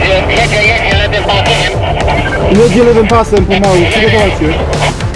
Jedzie, jedzie, lewym pasem. Jedzie lewym pasem pomału, przygotować się.